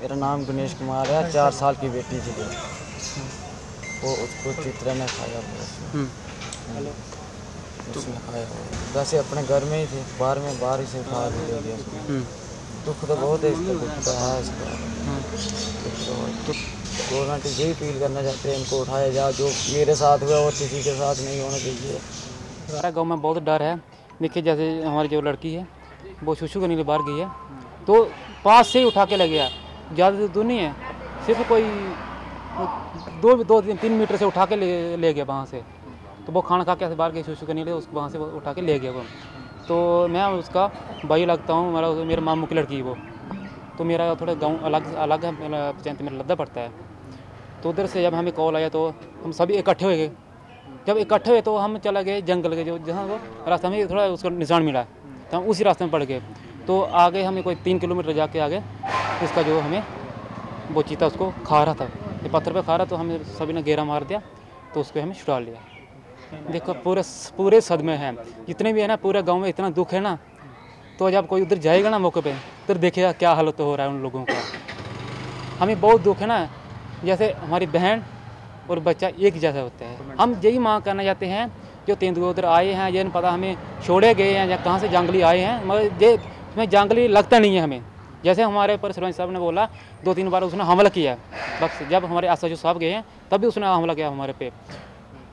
मेरा नाम गणेश कुमार है चार साल की बेटी थी वो वो उसको चित्र ने खाया हुआ उसने। हम्म, खाया हुआ वैसे अपने घर में ही थे बाहर में बाहर ही से खा गया उसको। हम्म, दुख तो बहुत है इसका दुख तो है इसका। तो तो गवर्नमेंट यही अपील करना चाहते हैं इनको उठाया जाए। जो मेरे साथ हुआ और किसी के साथ नहीं होना चाहिए। हमारा गाँव में बहुत डर है। देखिए जैसे हमारी जो लड़की है वो शुशु के लिए बाहर गई है। तो पास से ही उठा के ले गया। ज़्यादा दूर नहीं है। सिर्फ़ कोई दो दो तीन तीन मीटर से उठा के ले ले गया वहाँ से। तो वो खाना खा के बाहर गई शुशु करने के लिए, उसको वहाँ से उठा के ले गया वो। तो मैं उसका भाई लगता हूँ, मेरा, मेरे मामू की लड़की वो। तो मेरा थोड़ा गाँव अलग अलग है पंचायत, मेरा लद्दा पड़ता है। तो उधर से जब हमें कॉल आया तो हम सभी इकट्ठे हो गए। जब इकट्ठे हुए तो हम चला गए जंगल के जो, जहाँ वो रास्ते में थोड़ा उसका निशान मिला। तो हम उसी रास्ते में पड़ गए। तो आगे हमें कोई तीन किलोमीटर जाके आगे उसका जो हमें, वो चीता उसको खा रहा था। ये पत्थर पे खा रहा तो हमें सभी ने घेरा मार दिया तो उसको हमें छुड़ा लिया। देखो, पूरे पूरे सदमे हैं। जितने भी है ना, पूरे गाँव में इतना दुख है ना तो जब कोई उधर जाएगा ना मौके पे उधर देखेगा क्या हालत हो रहा है उन लोगों का। हमें बहुत दुख है ना, जैसे हमारी बहन और बच्चा एक जैसा होता है। हम यही मांग करना चाहते हैं, जो तेंदुए उधर आए हैं, ये नहीं पता हमें छोड़े गए हैं या कहाँ से जंगली आए हैं, मगर ये, हमें जंगली लगता नहीं है हमें। जैसे हमारे ऊपर सरपंच साहब ने बोला, दो तीन बार उसने हमला किया। बस जब हमारे आशा साहब गए हैं, तभी उसने हमला किया हमारे पे।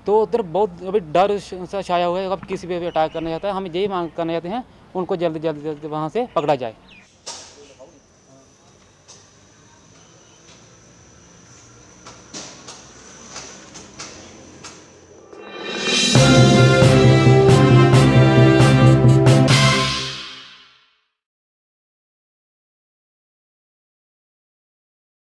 तो उधर बहुत अभी डर सा छाया हुआ है, अब किसी पे भी अटैक करना चाहता है, हम यही मांग करना चाहते हैं, उनको जल्दी जल्दी जल्दी वहाँ से पकड़ा जाए।